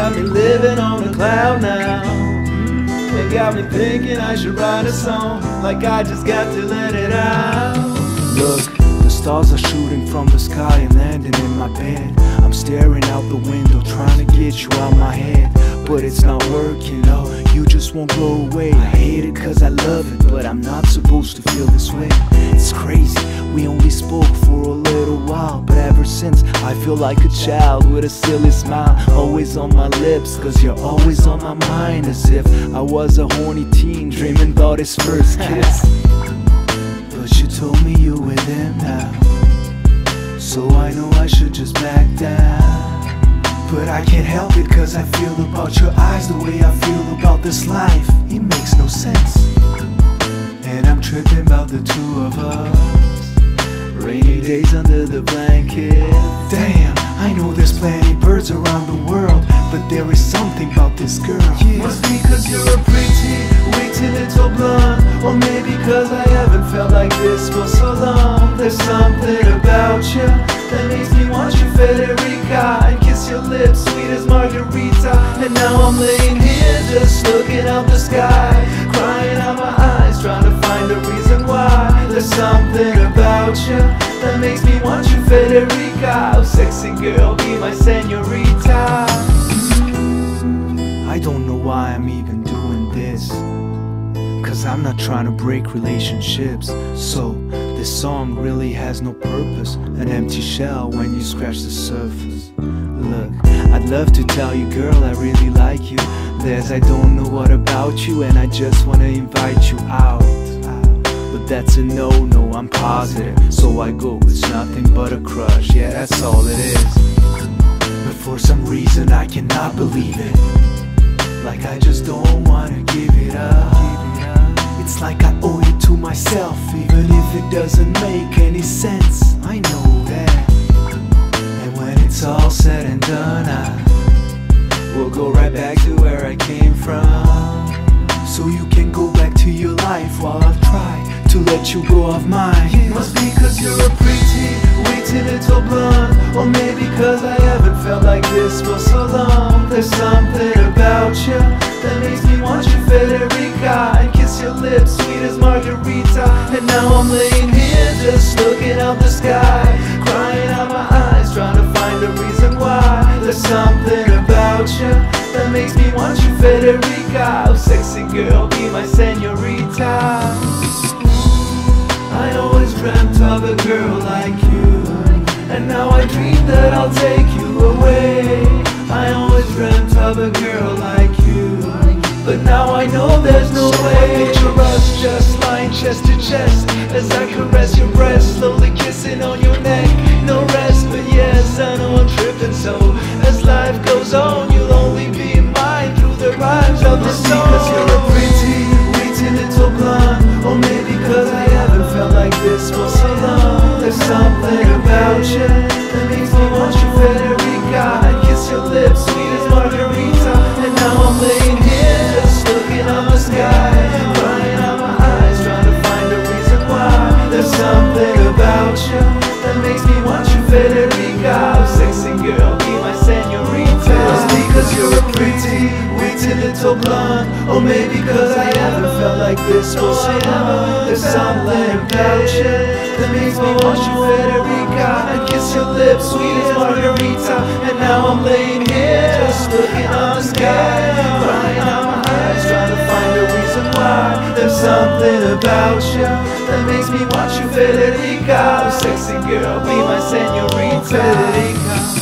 got me living on a cloud now. It got me thinking I should write a song, like I just got to let it out. Look, the stars are shooting from the sky and landing in my bed. I'm staring out the window, trying to get you out my head. But it's not working, no, you just won't go away. I hate it cause I love it, but I'm not supposed to feel this way. It's crazy, we only spoke for I feel like a child with a silly smile. Always on my lips, cause you're always on my mind. As if I was a horny teen dreaming about his first kiss. But you told me you with him now. So I know I should just back down. But I can't help it cause I feel about your eyes the way I feel about this life. It makes no sense. And I'm tripping about the two of us. Rainy days under the blanket. Damn, I know there's plenty birds around the world. But there is something about this girl. Must be cause you're a pretty, witty little blonde Or maybe cause I haven't felt like this for so long There's something about you that makes me want you Federica And kiss your lips sweet as margarita And now I'm laying here just looking out the sky Crying out my There's something about you that makes me want you Federica Oh sexy girl be my senorita I don't know why I'm even doing this. Cause I'm not trying to break relationships. So, this song really has no purpose. An empty shell when you scratch the surface. Look, I'd love to tell you, girl, I really like you. There's I don't know what about you, and I just wanna invite you out. That's a no no, I'm positive. So I go, it's nothing but a crush, yeah, that's all it is. But for some reason, I cannot believe it. Like I just don't wanna give it up. It's like I owe it to myself, even if it doesn't make any sense. I know that. And when it's all said and done, I will go right back to where I came from. So you can to let you go of mine. Must be cause you're a pretty, witty little blonde Or maybe cause I haven't felt like this for so long. There's something about you that makes me want you Federica And kiss your lips sweet as margarita. And now I'm laying here just looking out the sky. Crying out my eyes trying to find a reason why. There's something about you that makes me want you Federica Oh sexy girl be my senorita I always dreamt of a girl like you. And now I dream that I'll take you away. I always dreamt of a girl like you. But now I know there's no way I Picture us just lying chest to chest. As I caress your breast Slowly kissing on your neck. No rest, but yes, I know I'm tripping. So As life goes on, you'll only be mine Through the rhymes of the song There's something about you That makes me want you Federica sexy girl be my senorita. Must cause you're a pretty, witty little blonde Or maybe cause I haven't felt like this for so long. There's something about you That makes me want you Federica And kiss your lips sweet as margarita And now I'm laying here just looking at the sky There's something about you That makes me want you Federica Oh sexy girl be my senorita. Federica